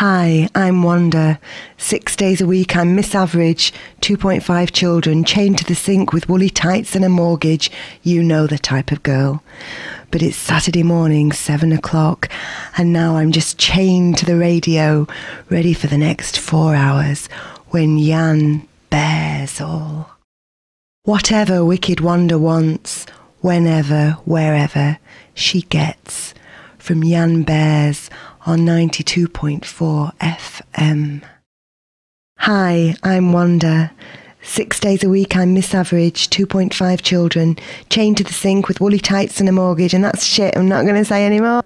Hi, I'm Wanda. Six days a week, I'm Miss Average, 2.5 children, chained to the sink with woolly tights and a mortgage. You know the type of girl. But it's Saturday morning, seven o'clock, and now I'm just chained to the radio, ready for the next four hours when Jan bears all. Whatever Wicked Wanda wants, whenever, wherever, she gets from Jan Bears on 92.4 FM. Hi, I'm Wanda. Six days a week, I'm Miss Average, 2.5 children, chained to the sink with woolly tights and a mortgage, and that's shit I'm not going to say anymore.